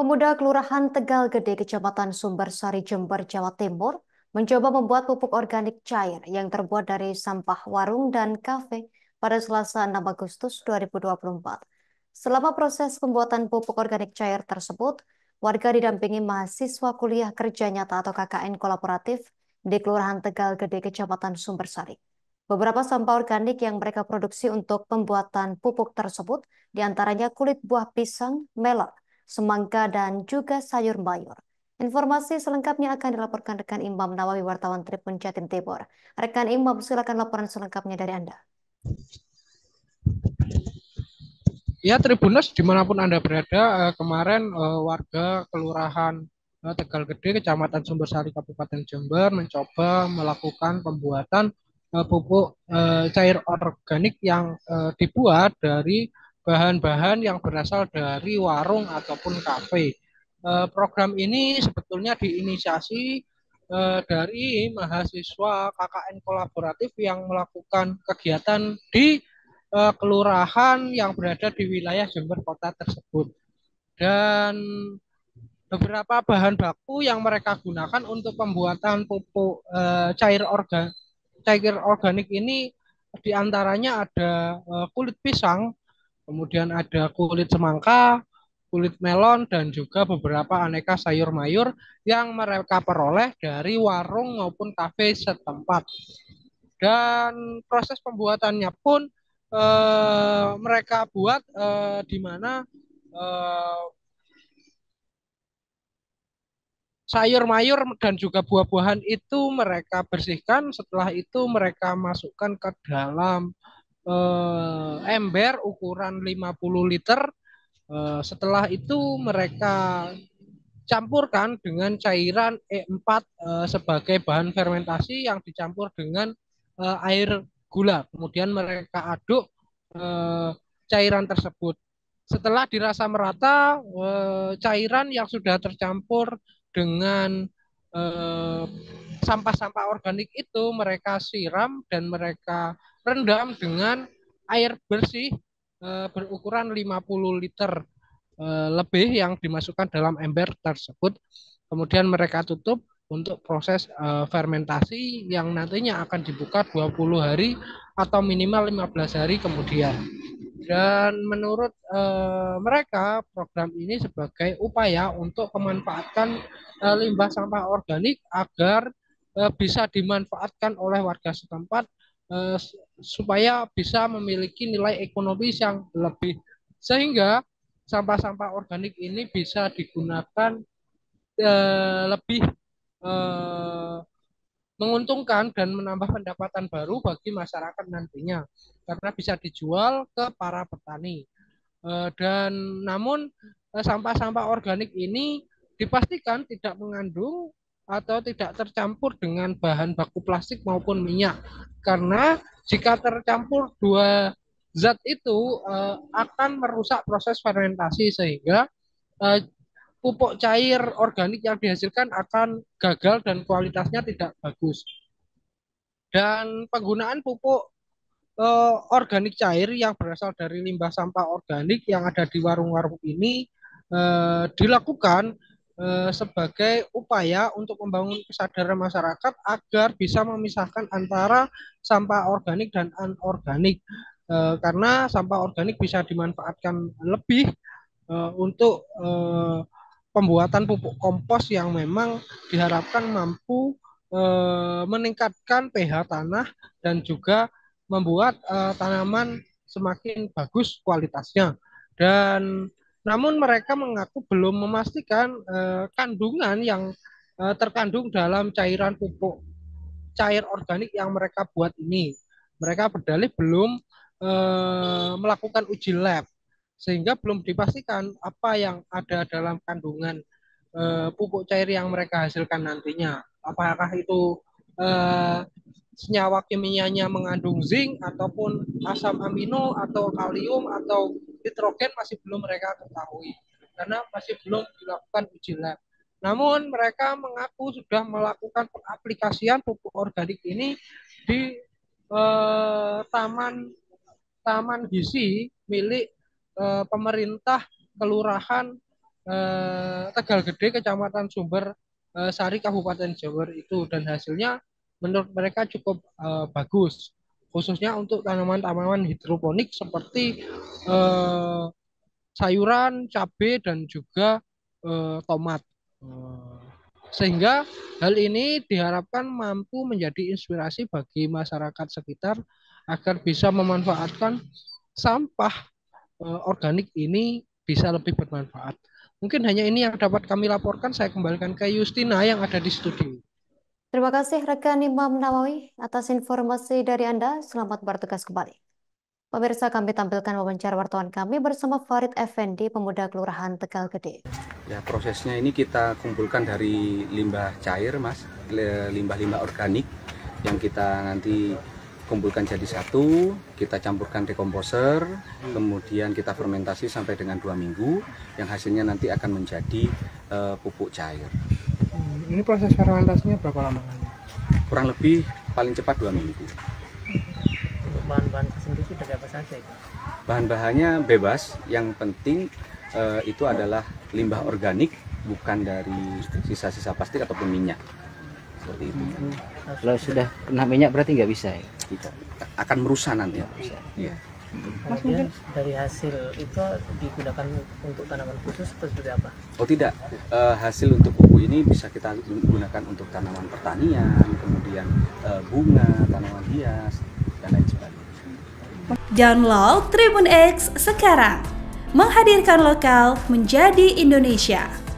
Pemuda Kelurahan Tegal Gede, Kecamatan Sumbersari, Jember, Jawa Timur, mencoba membuat pupuk organik cair yang terbuat dari sampah warung dan kafe pada Selasa 6 Agustus 2024. Selama proses pembuatan pupuk organik cair tersebut, warga didampingi mahasiswa kuliah kerja nyata atau KKN kolaboratif di Kelurahan Tegal Gede, Kecamatan Sumbersari. Beberapa sampah organik yang mereka produksi untuk pembuatan pupuk tersebut di antaranya kulit buah pisang, melon, semangka, dan juga sayur mayur. Informasi selengkapnya akan dilaporkan rekan Imam Nawawi wartawan Tribun Jatim Timur. Rekan Imam, silakan laporan selengkapnya dari Anda. Ya, Tribunus di mana pun Anda berada, eh, kemarin eh, warga Kelurahan eh, Tegal Gede, Kecamatan Sumbersari, Kabupaten Jember mencoba melakukan pembuatan pupuk cair organik yang dibuat dari bahan-bahan yang berasal dari warung ataupun kafe. Eh, program ini sebetulnya diinisiasi eh, dari mahasiswa KKN kolaboratif yang melakukan kegiatan di eh, kelurahan yang berada di wilayah Jember Kota tersebut. Dan beberapa bahan baku yang mereka gunakan untuk pembuatan pupuk cair organ cair organik ini di antaranya ada kulit pisang Kemudian ada kulit semangka, kulit melon, dan juga beberapa aneka sayur mayur yang mereka peroleh dari warung maupun kafe setempat. Dan proses pembuatannya pun eh, mereka buat eh, di mana eh, sayur mayur dan juga buah-buahan itu mereka bersihkan setelah itu mereka masukkan ke dalam eh, ember ukuran 50 liter. Eh, setelah itu mereka campurkan dengan cairan E4 eh, sebagai bahan fermentasi yang dicampur dengan eh, air gula. Kemudian mereka aduk eh, cairan tersebut. Setelah dirasa merata, eh, cairan yang sudah tercampur dengan eh, sampah-sampah organik itu mereka siram dan mereka rendam dengan air bersih e, berukuran 50 liter e, lebih yang dimasukkan dalam ember tersebut. Kemudian mereka tutup untuk proses e, fermentasi yang nantinya akan dibuka 20 hari atau minimal 15 hari kemudian. Dan menurut e, mereka program ini sebagai upaya untuk memanfaatkan e, limbah sampah organik agar bisa dimanfaatkan oleh warga setempat eh, supaya bisa memiliki nilai ekonomis yang lebih sehingga sampah-sampah organik ini bisa digunakan eh, lebih eh, menguntungkan dan menambah pendapatan baru bagi masyarakat nantinya karena bisa dijual ke para petani. Eh, dan namun sampah-sampah organik ini dipastikan tidak mengandung atau tidak tercampur dengan bahan baku plastik maupun minyak. Karena jika tercampur dua zat itu uh, akan merusak proses fermentasi sehingga uh, pupuk cair organik yang dihasilkan akan gagal dan kualitasnya tidak bagus. Dan penggunaan pupuk uh, organik cair yang berasal dari limbah sampah organik yang ada di warung-warung ini dilakukan Eh, sebagai upaya untuk membangun kesadaran masyarakat agar bisa memisahkan antara sampah organik dan anorganik. Eh, karena sampah organik bisa dimanfaatkan lebih eh, untuk pembuatan pupuk kompos yang memang diharapkan mampu meningkatkan pH tanah dan juga membuat tanaman semakin bagus kualitasnya. Dan namun mereka mengaku belum memastikan uh, kandungan yang uh, terkandung dalam cairan pupuk cair organik yang mereka buat ini. Mereka berdalih belum uh, melakukan uji lab sehingga belum dipastikan apa yang ada dalam kandungan uh, pupuk cair yang mereka hasilkan nantinya. Apakah itu uh, senyawa kimianya mengandung zinc ataupun asam amino atau kalium atau nitrogen masih belum mereka ketahui karena masih belum dilakukan uji lab. Namun mereka mengaku sudah melakukan pengaplikasian pupuk organik ini di eh, taman taman gizi milik eh, pemerintah kelurahan eh, Tegal Gede, Kecamatan Sumber eh, Sari, Kabupaten Jawa itu dan hasilnya menurut mereka cukup eh, bagus, khususnya untuk tanaman-tanaman hidroponik seperti eh, sayuran, cabai dan juga eh, tomat. Eh, sehingga hal ini diharapkan mampu menjadi inspirasi bagi masyarakat sekitar agar bisa memanfaatkan sampah uh, organik ini bisa lebih bermanfaat. Mungkin hanya ini yang dapat kami laporkan. Saya kembalikan ke Justina yang ada di studio. Terima kasih rekan Imam Nawawi atas informasi dari Anda. Selamat bertugas kembali. Pemirsa kami tampilkan wawancara wartawan kami bersama Farid Effendi, pemuda Kelurahan Tegal Gede. Ya prosesnya ini kita kumpulkan dari limbah cair mas, limbah-limbah organik yang kita nanti kumpulkan jadi satu, kita campurkan dekomposer, kemudian kita fermentasi sampai dengan dua minggu, yang hasilnya nanti akan menjadi uh, pupuk cair. Ini proses fermentasinya berapa lama? Kurang lebih paling cepat dua minggu bahan-bahan sendiri dari apa saja itu? Bahan-bahannya bebas, yang penting uh, itu adalah limbah organik, bukan dari sisa-sisa plastik ataupun minyak. Seperti itu. Hmm. Kalau sudah kena minyak berarti nggak bisa ya? Tidak. Akan merusak nanti. Iya. Kemudian dari hasil itu digunakan untuk tanaman khusus atau seperti apa? Oh tidak, uh, hasil untuk pupuk ini bisa kita gunakan untuk tanaman pertanian, kemudian uh, bunga, tanaman hias, dan lain sebagainya. Download Tribun X sekarang. Menghadirkan lokal menjadi Indonesia.